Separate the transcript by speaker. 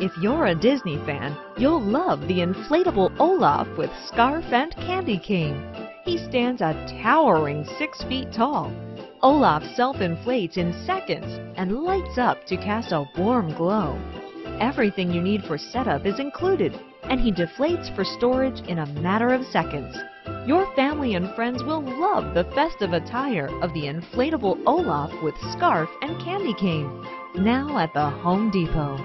Speaker 1: If you're a Disney fan, you'll love the inflatable Olaf with scarf and candy cane. He stands a towering six feet tall. Olaf self-inflates in seconds and lights up to cast a warm glow. Everything you need for setup is included, and he deflates for storage in a matter of seconds. Your family and friends will love the festive attire of the inflatable Olaf with scarf and candy cane. Now at the Home Depot.